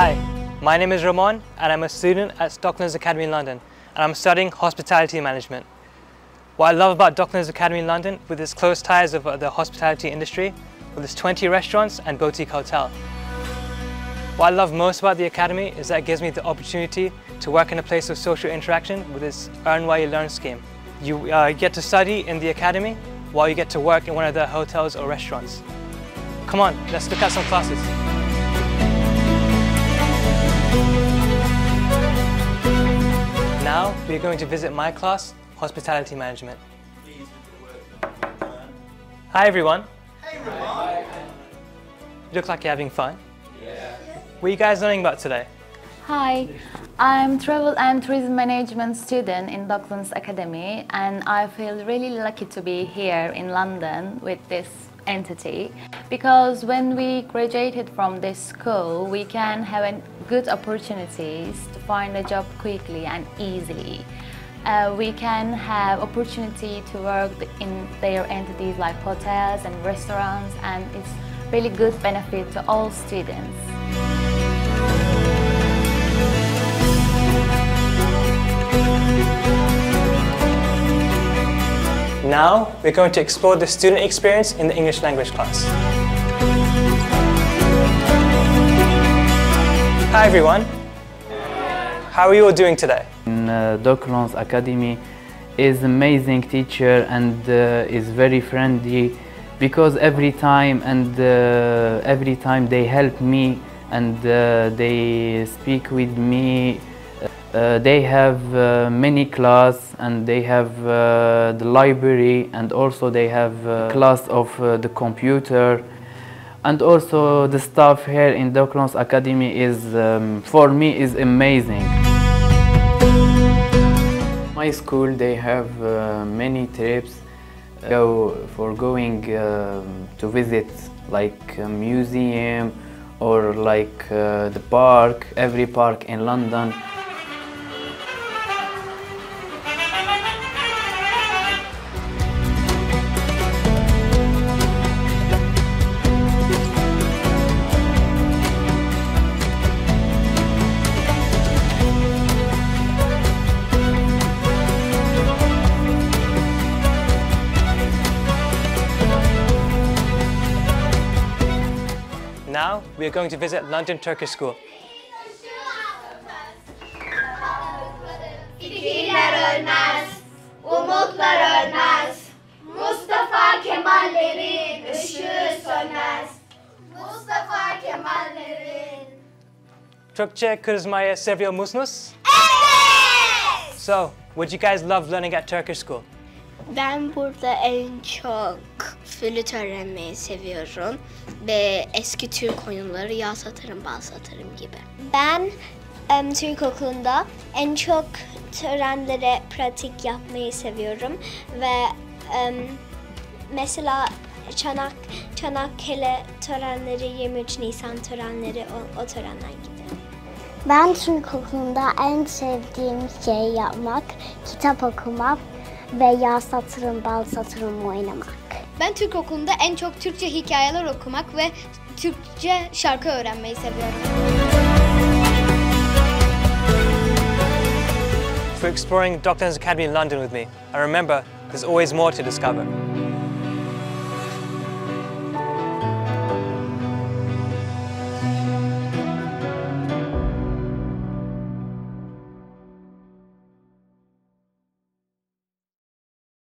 Hi, my name is Ramon and I'm a student at Docklands Academy in London and I'm studying hospitality management. What I love about Docklands Academy in London with its close ties of the hospitality industry, with its 20 restaurants and boutique hotel. What I love most about the Academy is that it gives me the opportunity to work in a place of social interaction with its Earn While You Learn scheme. You uh, get to study in the Academy while you get to work in one of the hotels or restaurants. Come on, let's look at some classes. Now we're going to visit my class, Hospitality Management. Hi everyone. Hey everyone. You look like you're having fun. Yeah. What are you guys learning about today? Hi, I'm travel and tourism management student in Docklands Academy and I feel really lucky to be here in London with this entity because when we graduated from this school we can have good opportunities to find a job quickly and easily. Uh, we can have opportunity to work in their entities like hotels and restaurants and it's really good benefit to all students. Now, we're going to explore the student experience in the English language class. Hi everyone. How are you all doing today? In uh, Docklands Academy is amazing teacher and uh, is very friendly because every time and uh, every time they help me and uh, they speak with me uh, they have uh, many class and they have uh, the library and also they have uh, class of uh, the computer. And also the staff here in Docklands Academy is um, for me is amazing. My school they have uh, many trips. Go for going um, to visit like a museum or like the park every park in London Now, we are going to visit London Turkish School. Fikirler ölmez, umutlar ölmez. Mustafa Kemal'lerin ışığı sönmez. Mustafa Kemal'lerin. Türkçe kızmayı seviyor musunuz? Evet! So, would you guys love learning at Turkish school? Ben burada en çok flüt öğrenmeyi seviyorum ve eski Türk oyunları yağ satarım, bal satarım gibi. Ben em, Türk okulunda en çok törenlere pratik yapmayı seviyorum ve em, mesela Çanak Çanakkale törenleri, 23 Nisan törenleri o, o törenler gibi. Ben Türk okulunda en sevdiğim şey yapmak, kitap okumak ve yağ satırım, bal satırım oynamak. Ben Türk okulunda en çok Türkçe hikayeler okumak ve Türkçe şarkı öğrenmeyi seviyorum. For exploring Docklands Academy in London with me. And remember, there's always more to discover.